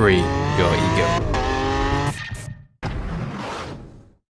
free your ego.